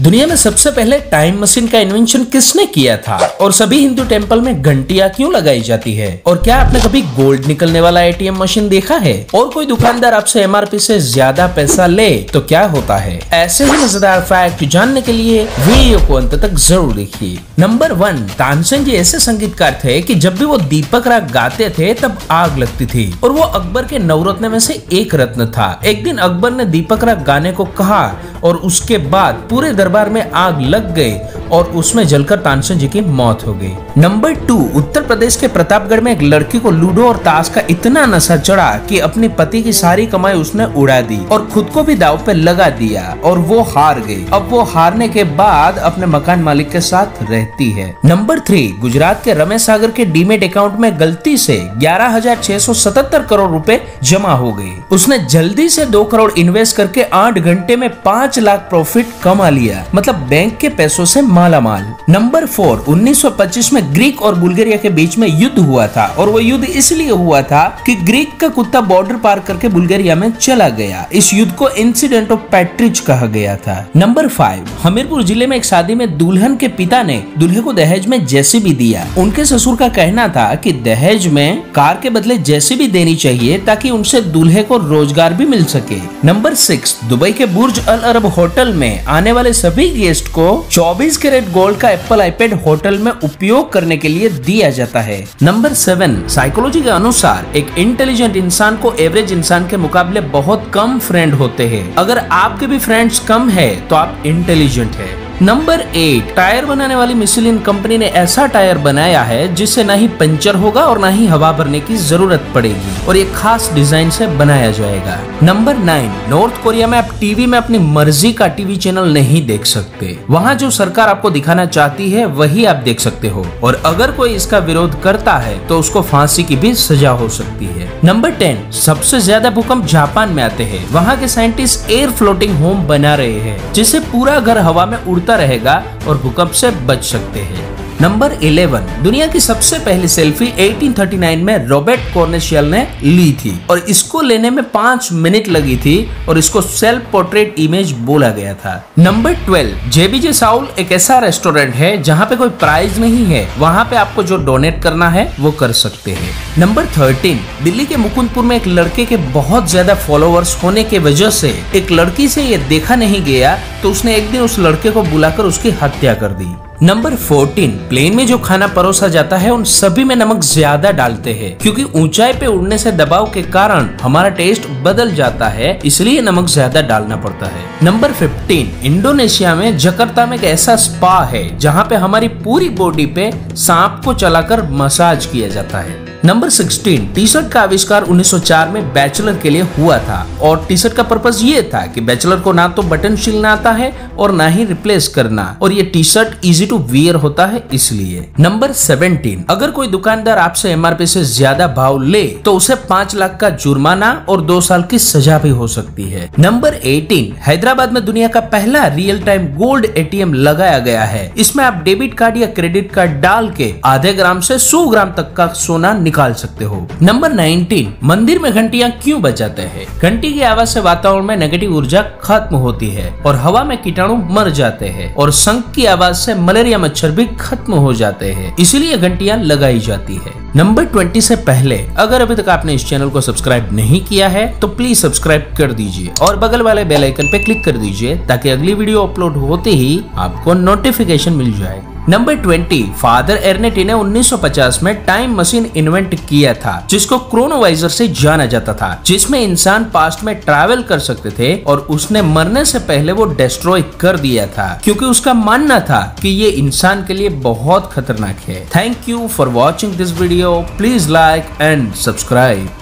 दुनिया में सबसे पहले टाइम मशीन का इन्वेंशन किसने किया था? और सभी हिंदू टेंपल में घंटिया क्यों लगाई जाती है? और क्या आपने कभी गोल्ड निकलने वाला एटीएम मशीन देखा है? और कोई दुकानदार आपसे एमआरपी से ज़्यादा पैसा ले तो क्या होता है? ऐसे ही मज़ेदार फैक्ट जानने के लिए वीडियो को अंत तक ज़रूर देखिए। नंबर वन तानसेन जी ऐसे संगीतकार थे की जब भी वो दीपक राग गाते थे, तब आग लगती थी। और वो अकबर के नवरत्न में से एक रत्न था। एक दिन अकबर ने दीपक राग गाने को कहा और उसके बाद पूरे दरबार में आग लग गई और उसमें जलकर तानसेन जी की मौत हो गई। नंबर टू उत्तर प्रदेश के प्रतापगढ़ में एक लड़की को लूडो और ताश का इतना नशा चढ़ा कि अपने पति की सारी कमाई उसने उड़ा दी और खुद को भी दाव पे लगा दिया और वो हार गई। अब वो हारने के बाद अपने मकान मालिक के साथ रहती है। नंबर थ्री गुजरात के रमेश सागर के डीमेट अकाउंट में गलती से ग्यारह हज़ार छह सौ सतहत्तर करोड़ रुपए जमा हो गए। उसने जल्दी से दो करोड़ इन्वेस्ट करके आठ घंटे में पाँच लाख प्रॉफिट कमा लिया। मतलब बैंक के पैसों से माला माल नंबर फोर 1925 में ग्रीक और बुल्गारिया के बीच में युद्ध हुआ था और वो युद्ध इसलिए हुआ था कि ग्रीक का कुत्ता बॉर्डर पार करके बुल्गारिया में चला गया। इस युद्ध को इंसिडेंट ऑफ़ पैट्रिज कहा गया था। नंबर फाइव, हमीरपुर ज़िले में एक शादी में दुल्हन के पिता ने दुल्हे को दहेज में जेसीबी दिया। उनके ससुर का कहना था की दहेज में कार के बदले जेसीबी देनी चाहिए ताकि उनसे दूल्हे को रोज़गार भी मिल सके। नंबर सिक्स, दुबई के बुर्ज अल अरब होटल में आने वाले सभी गेस्ट को 24 कैरेट गोल्ड का एप्पल आईपैड होटल में उपयोग करने के लिए दिया जाता है। नंबर सेवन साइकोलॉजी के अनुसार एक इंटेलिजेंट इंसान को एवरेज इंसान के मुकाबले बहुत कम फ्रेंड होते हैं। अगर आपके भी फ्रेंड्स कम है तो आप इंटेलिजेंट है। नंबर एट, टायर बनाने वाली मिशलिन कंपनी ने ऐसा टायर बनाया है जिससे ना ही पंचर होगा और ना ही हवा भरने की ज़रूरत पड़ेगी और ये खास डिज़ाइन से बनाया जाएगा। नंबर नाइन, नॉर्थ कोरिया में आप टीवी में अपनी मर्ज़ी का टीवी चैनल नहीं देख सकते। वहाँ जो सरकार आपको दिखाना चाहती है, वही आप देख सकते हो। और अगर कोई इसका विरोध करता है तो उसको फांसी की भी सजा हो सकती है। नंबर टेन, सबसे ज़्यादा भूकंप जापान में आते हैं। वहाँ के साइंटिस्ट एयर फ्लोटिंग होम बना रहे हैं जिसे पूरा घर हवा में उड़ता रहेगा और भूकंप से बच सकते हैं। नंबर 11 दुनिया की सबसे पहली सेल्फी 1839 में रॉबर्ट कॉर्नेशियल ने ली थी और इसको लेने में पाँच मिनट लगी थी और इसको सेल्फ पोर्ट्रेट इमेज बोला गया था। नंबर 12 जेबीजे साउल एक ऐसा रेस्टोरेंट है जहाँ पे कोई प्राइज नहीं है, वहाँ पे आपको जो डोनेट करना है, वो कर सकते हैं। नंबर 13 दिल्ली के मुकुंदपुर में एक लड़के के बहुत ज़्यादा फॉलोअर्स होने के वजह से एक लड़की से ये देखा नहीं गया तो उसने एक दिन उस लड़के को बुलाकर उसकी हत्या कर दी। नंबर 14 प्लेन में जो खाना परोसा जाता है, उन सभी में नमक ज़्यादा डालते हैं। क्योंकि ऊंचाई पे उड़ने से दबाव के कारण हमारा टेस्ट बदल जाता है, इसलिए नमक ज़्यादा डालना पड़ता है। नंबर 15 इंडोनेशिया में जकर्ता में एक ऐसा स्पा है, जहाँ पे हमारी पूरी बॉडी पे सांप को चलाकर मसाज किया जाता है। नंबर 16 टी शर्ट का आविष्कार 1904 में बैचलर के लिए हुआ था और टी शर्ट का पर्पज ये था कि बैचलर को ना तो बटन छीलना आता है और ना ही रिप्लेस करना और ये T shirt easy to wear होता है इसलिए। नंबर 17 अगर कोई दुकानदार आपसे एम एमआरपी से ज़्यादा भाव ले तो उसे पाँच लाख का जुर्माना और दो साल की सजा भी हो सकती है। नंबर 18 हैदराबाद में दुनिया का पहला रियल टाइम गोल्ड एटीएम लगाया गया है। इसमें आप डेबिट कार्ड या क्रेडिट कार्ड डाल के आधे ग्राम से सौ ग्राम तक का सोना निकाल सकते हो। नंबर 19 मंदिर में घंटियाँ क्यों बजाते हैं? घंटी की आवाज़ से वातावरण में नेगेटिव ऊर्जा खत्म होती है और हवा में कीटाणु मर जाते हैं और शंख की आवाज़ से मलेरिया मच्छर भी खत्म हो जाते हैं। इसीलिए घंटियाँ लगाई जाती है। नंबर 20 से पहले, अगर अभी तक आपने इस चैनल को सब्सक्राइब नहीं किया है तो प्लीज़ सब्सक्राइब कर दीजिए और बगल वाले बेल आइकन पे क्लिक कर दीजिए, ताकि अगली वीडियो अपलोड होते ही आपको नोटिफिकेशन मिल जाए। नंबर 20 फादर एर्नेटी ने 1950 में टाइम मशीन इन्वेंट किया था, जिसको क्रोनोवाइजर से जाना जाता था, जिसमें इंसान पास्ट में ट्रैवल कर सकते थे और उसने मरने से पहले वो डिस्ट्रॉय कर दिया था, क्योंकि उसका मानना था कि ये इंसान के लिए बहुत खतरनाक है। Thank you for watching this video please like and subscribe